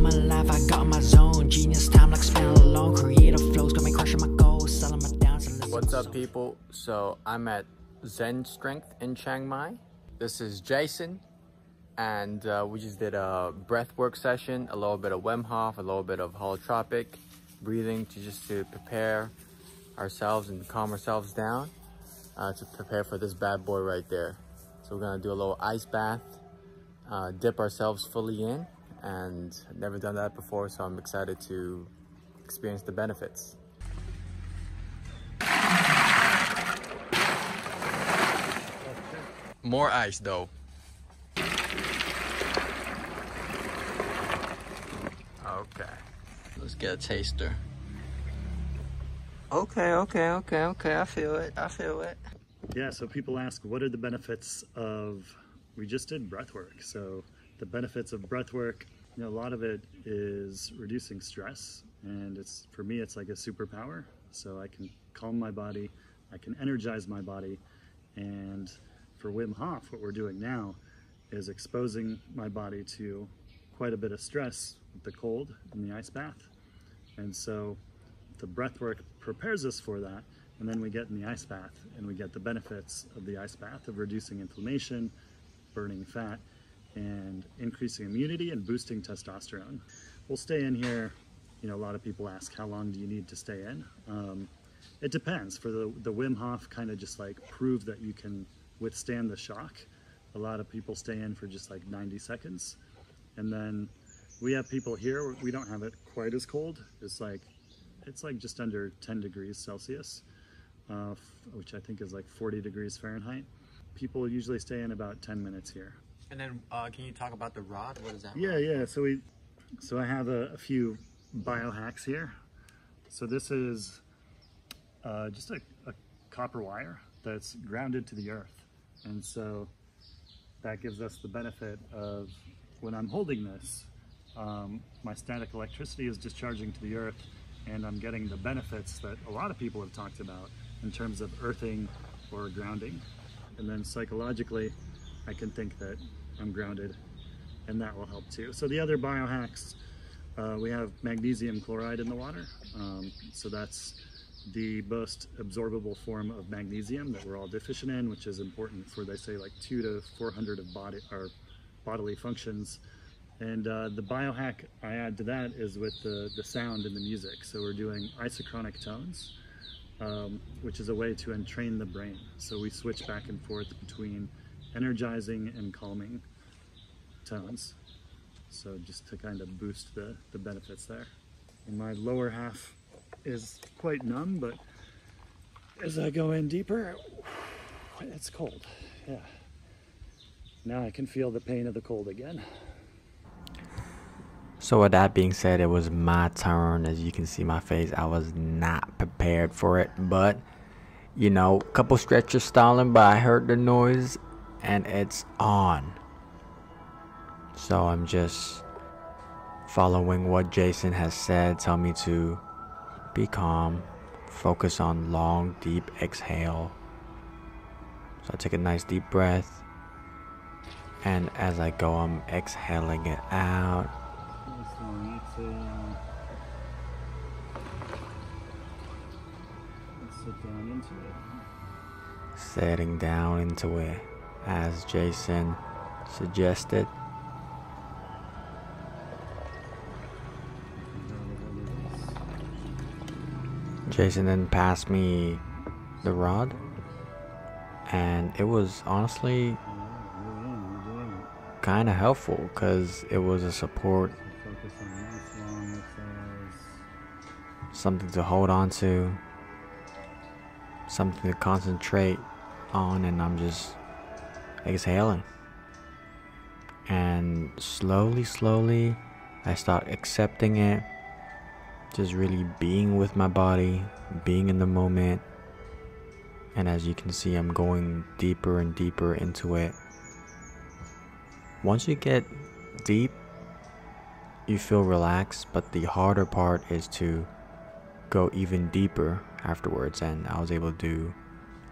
in my life, I got my zone. Genius time like spend alone. Creative flows got me crushing my goals. Selling my downs What's up, people? So I'm at Zen Strength in Chiang Mai. This is Jason, and uh, we just did a breathwork session, a little bit of Wim Hof, a little bit of holotropic breathing to just to prepare ourselves and calm ourselves down uh, to prepare for this bad boy right there. So we're gonna do a little ice bath, uh, dip ourselves fully in, and I've never done that before, so I'm excited to experience the benefits. More ice though. Okay. Let's get a taster. Okay, okay, okay, okay. I feel it. I feel it. Yeah, so people ask, what are the benefits of, we just did breath work. So the benefits of breath work, know, a lot of it is reducing stress. And it's, for me, it's like a superpower. So I can calm my body, I can energize my body. And for Wim Hof, what we're doing now is exposing my body to quite a bit of stress with the cold in the ice bath. And so the breath work prepares us for that. And then we get in the ice bath and we get the benefits of the ice bath of reducing inflammation, burning fat, and increasing immunity and boosting testosterone. We'll stay in here. You know, a lot of people ask, how long do you need to stay in? Um, it depends. For the, the Wim Hof, kind of just like prove that you can withstand the shock. A lot of people stay in for just like 90 seconds. And then we have people here, we don't have it quite as cold. It's like it's like just under 10 degrees Celsius, uh, which I think is like 40 degrees Fahrenheit. People usually stay in about 10 minutes here. And then, uh, can you talk about the rod? What is that? Yeah, yeah. So we, so I have a, a few biohacks here. So this is uh, just a, a copper wire that's grounded to the earth, and so that gives us the benefit of when I'm holding this, um, my static electricity is discharging to the earth, and I'm getting the benefits that a lot of people have talked about in terms of earthing or grounding. And then psychologically, I can think that I'm grounded, and that will help too. So the other biohacks, uh, we have magnesium chloride in the water. Um, so that's the most absorbable form of magnesium that we're all deficient in, which is important for they say like two to 400 of body our bodily functions. And uh, the biohack I add to that is with the, the sound and the music. So we're doing isochronic tones, um, which is a way to entrain the brain. So we switch back and forth between energizing and calming tones. So just to kind of boost the, the benefits there. And my lower half is quite numb, but as I go in deeper, it's cold. Yeah. Now I can feel the pain of the cold again. So with that being said, it was my turn. As you can see my face, I was not prepared for it. But, you know, a couple stretches stalling, but I heard the noise and it's on. So I'm just following what Jason has said. Tell me to be calm, focus on long, deep exhale. So I take a nice deep breath. And as I go, I'm exhaling it out. Nice long exhale. Let's sit down into it. setting down into it as Jason suggested. Jason then passed me the rod, and it was honestly kind of helpful because it was a support, something to hold on to, something to concentrate on, and I'm just exhaling. And slowly, slowly, I start accepting it, just really being with my body, being in the moment. And as you can see, I'm going deeper and deeper into it. Once you get deep, you feel relaxed, but the harder part is to go even deeper afterwards. And I was able to do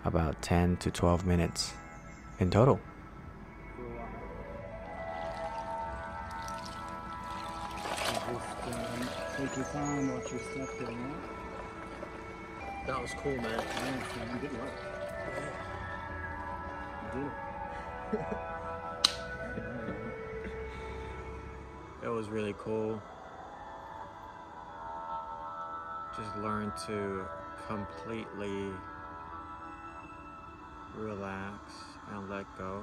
about 10 to 12 minutes in total. Take your time, watch your step getting out. That was cool, man. Nice, man. You did work. You did it. It was really cool. Just learn to completely relax and let go.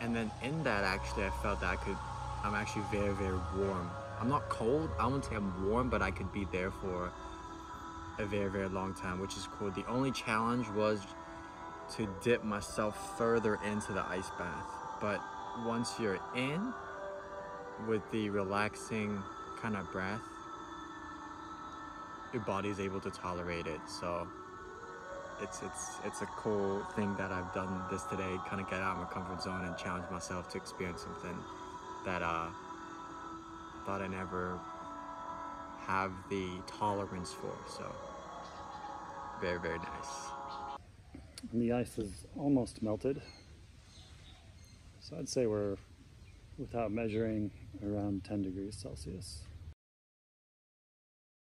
And then in that, actually, I felt that I could, I'm actually very, very warm. I'm not cold, I wouldn't say I'm warm, but I could be there for a very, very long time, which is cool. The only challenge was to dip myself further into the ice bath. But once you're in with the relaxing kind of breath, your body is able to tolerate it. So it's it's it's a cool thing that I've done this today, kind of get out of my comfort zone and challenge myself to experience something that uh thought I never have the tolerance for. So very very nice. And the ice is almost melted. So I'd say we're, without measuring, around 10 degrees Celsius.